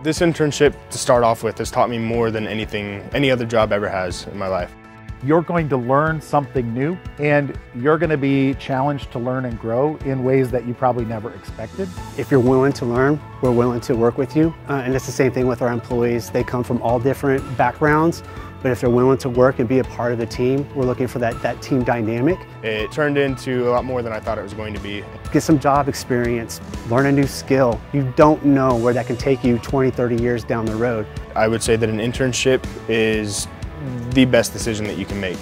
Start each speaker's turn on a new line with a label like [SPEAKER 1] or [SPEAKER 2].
[SPEAKER 1] This internship to start off with has taught me more than anything, any other job ever has in my life.
[SPEAKER 2] You're going to learn something new and you're going to be challenged to learn and grow in ways that you probably never expected.
[SPEAKER 3] If you're willing to learn, we're willing to work with you. Uh, and it's the same thing with our employees. They come from all different backgrounds, but if they're willing to work and be a part of the team, we're looking for that, that team dynamic.
[SPEAKER 1] It turned into a lot more than I thought it was going to be.
[SPEAKER 3] Get some job experience, learn a new skill. You don't know where that can take you 20, 30 years down the road.
[SPEAKER 1] I would say that an internship is the best decision that you can make.